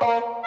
Bye.